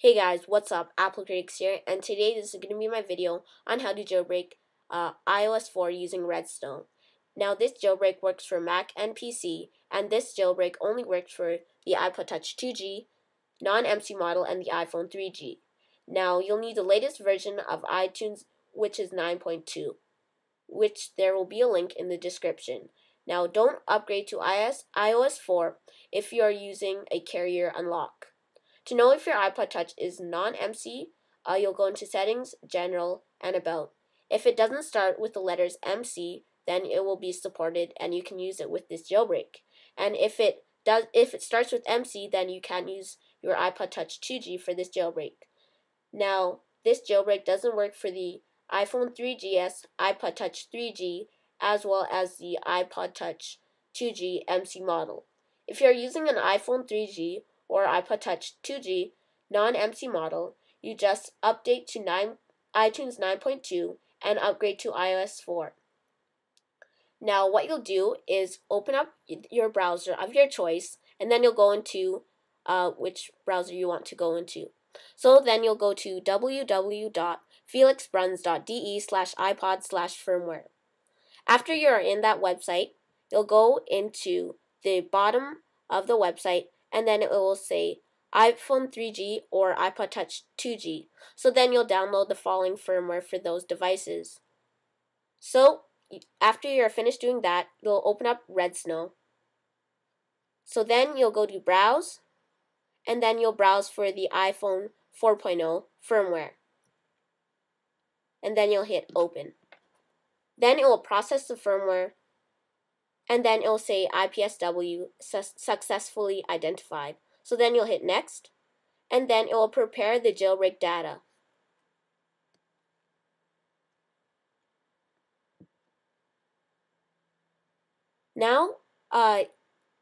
Hey guys, what's up? Apple Critics here, and today this is going to be my video on how to jailbreak uh, iOS 4 using Redsn0w. Now this jailbreak works for Mac and PC, and this jailbreak only works for the iPod Touch 2G, non-MC model, and the iPhone 3G. Now you'll need the latest version of iTunes, which is 9.2, which there will be a link in the description. Now don't upgrade to iOS, iOS 4 if you are using a carrier unlock. To know if your iPod Touch is non-MC, uh, you'll go into Settings, General, and About. If it doesn't start with the letters MC, then it will be supported and you can use it with this jailbreak. And if it does if it starts with MC, then you can use your iPod Touch 2G for this jailbreak. Now, this jailbreak doesn't work for the iPhone 3GS, iPod Touch 3G, as well as the iPod Touch 2G MC model. If you're using an iPhone 3G or iPod Touch 2G non-MC model, you just update to 9, iTunes 9.2 and upgrade to iOS 4. Now, what you'll do is open up your browser of your choice, and then you'll go into uh, which browser you want to go into. So then you'll go to www.felixbruns.de slash iPod slash firmware. After you're in that website, you'll go into the bottom of the website and then it will say iPhone 3G or iPod Touch 2G. So then you'll download the following firmware for those devices. So after you're finished doing that, you'll open up Redsn0w. So then you'll go to Browse, and then you'll browse for the iPhone 4.0 firmware. And then you'll hit Open. Then it will process the firmware and then it'll say IPSW su successfully identified. So then you'll hit next, and then it will prepare the jailbreak data. Now, uh,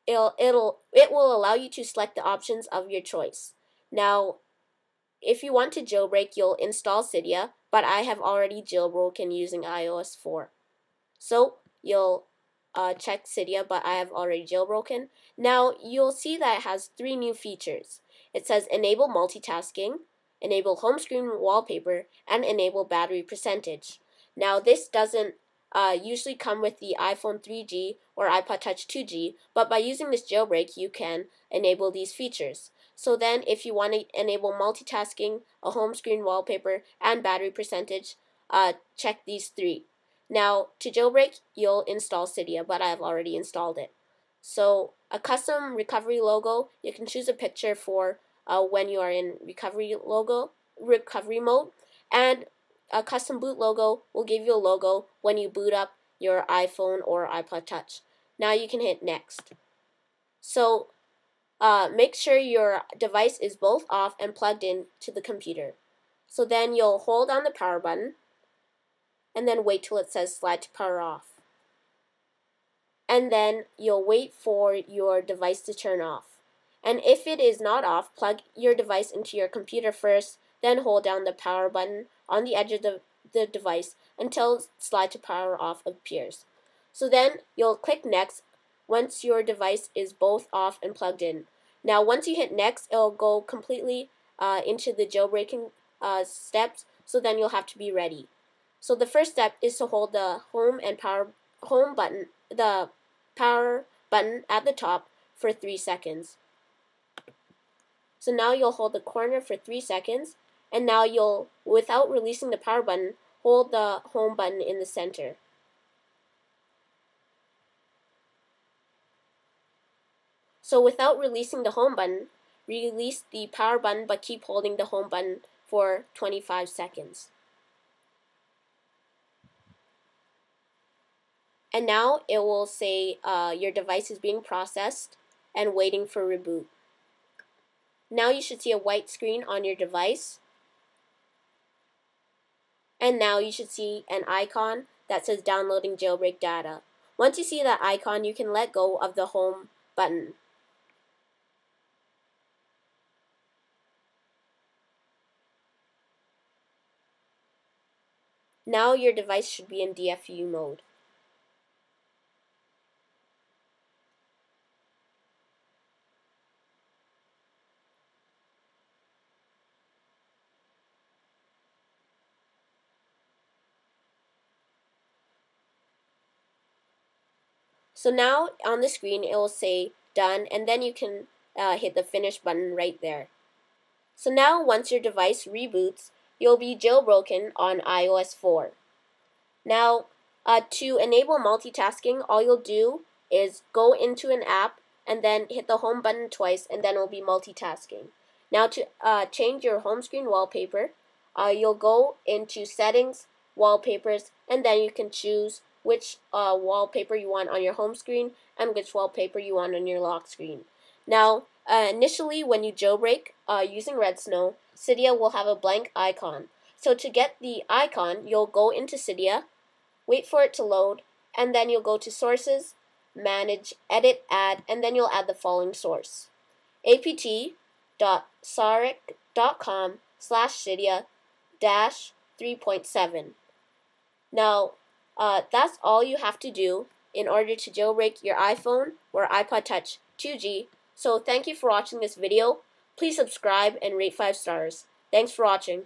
it'll, it'll, it will allow you to select the options of your choice. Now, if you want to jailbreak, you'll install Cydia, but I have already jailbroken using iOS 4. So, you'll uh, check Cydia, but I have already jailbroken. Now you'll see that it has three new features. It says enable multitasking, enable home screen wallpaper, and enable battery percentage. Now this doesn't uh, usually come with the iPhone 3G or iPod Touch 2G, but by using this jailbreak you can enable these features. So then if you want to enable multitasking, a home screen wallpaper, and battery percentage, uh, check these three. Now, to jailbreak, you'll install Cydia, but I've already installed it. So, a custom recovery logo, you can choose a picture for uh, when you are in recovery logo, recovery mode, and a custom boot logo will give you a logo when you boot up your iPhone or iPod Touch. Now you can hit next. So, uh, make sure your device is both off and plugged in to the computer. So then you'll hold on the power button and then wait till it says slide to power off. And then you'll wait for your device to turn off. And if it is not off, plug your device into your computer first, then hold down the power button on the edge of the, the device until slide to power off appears. So then you'll click next once your device is both off and plugged in. Now once you hit next, it'll go completely uh, into the jailbreaking uh, steps, so then you'll have to be ready. So the first step is to hold the home and power home button, the power button at the top for 3 seconds. So now you'll hold the corner for 3 seconds and now you'll, without releasing the power button, hold the home button in the center. So without releasing the home button, release the power button but keep holding the home button for 25 seconds. And now it will say uh, your device is being processed and waiting for reboot. Now you should see a white screen on your device. And now you should see an icon that says downloading jailbreak data. Once you see that icon, you can let go of the home button. Now your device should be in DFU mode. So now on the screen it will say done and then you can uh, hit the finish button right there. So now once your device reboots, you'll be jailbroken on iOS 4. Now uh, to enable multitasking, all you'll do is go into an app and then hit the home button twice and then it'll be multitasking. Now to uh, change your home screen wallpaper, uh, you'll go into settings, wallpapers, and then you can choose which uh, wallpaper you want on your home screen and which wallpaper you want on your lock screen. Now, uh, initially when you jailbreak uh, using Redsn0w, Cydia will have a blank icon. So to get the icon, you'll go into Cydia, wait for it to load, and then you'll go to Sources, Manage, Edit, Add, and then you'll add the following source. apt.saurik.com slash Cydia dash 3.7. Now, uh, that's all you have to do in order to jailbreak your iPhone or iPod Touch 2G. So thank you for watching this video. Please subscribe and rate 5 stars. Thanks for watching.